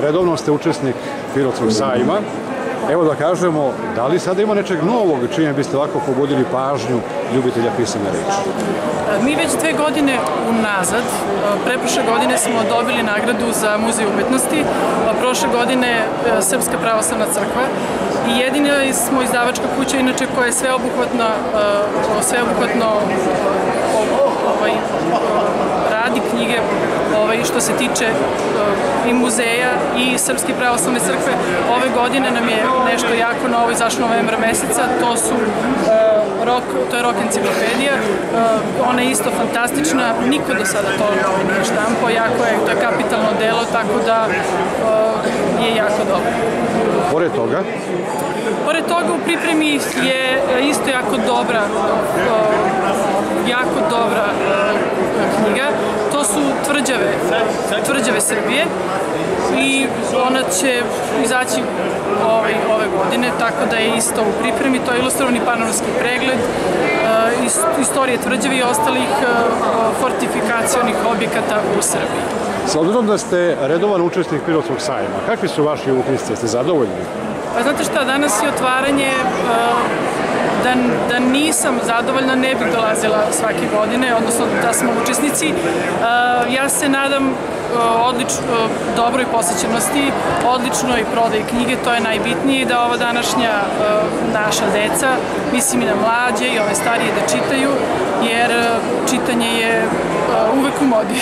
redovno ste učesnik Pirotskog sajma. Evo da kažemo, da li sada ima nečeg novog čime biste ovako pogodili pažnju ljubitelja pisane reči? Mi već dve godine unazad, preprošle godine smo dobili nagradu za muzej umetnosti, prošle godine e, Srpska pravoslavna crkva i jedina smo izdavačka kuća inače koja je sveobuhvatno, e, sveobuhvatno ovaj, radi knjige ovaj, što se tiče i muzeja i Srpske pravoslavne crkve. Ove godine nam je nešto jako novo izašlo novembra meseca, to su rok, to je rok enciklopedija, ona je isto fantastična, niko do sada to nije štampo, jako je, to je kapitalno delo, tako da je jako dobro. Pored toga? Pored toga u pripremi je isto jako dobra, jako dobra tvrđave, tvrđave Srbije i ona će izaći ovaj, ove godine, tako da je isto u pripremi. To je ilustrovani panoramski pregled istorije tvrđave i ostalih fortifikacionih objekata u Srbiji. S obzirom da ste redovan učesnik Pirotskog sajma, kakvi su vaši upisci? Ste zadovoljni? Pa znate šta, danas je otvaranje da, da nisam zadovoljna ne bih dolazila svake godine, odnosno da smo učesnici. Ja se nadam odlično, dobroj posjećenosti, odličnoj prodaji knjige, to je najbitnije da ova današnja naša deca, mislim i na mlađe i ove starije da čitaju, jer čitanje je uvek u modi.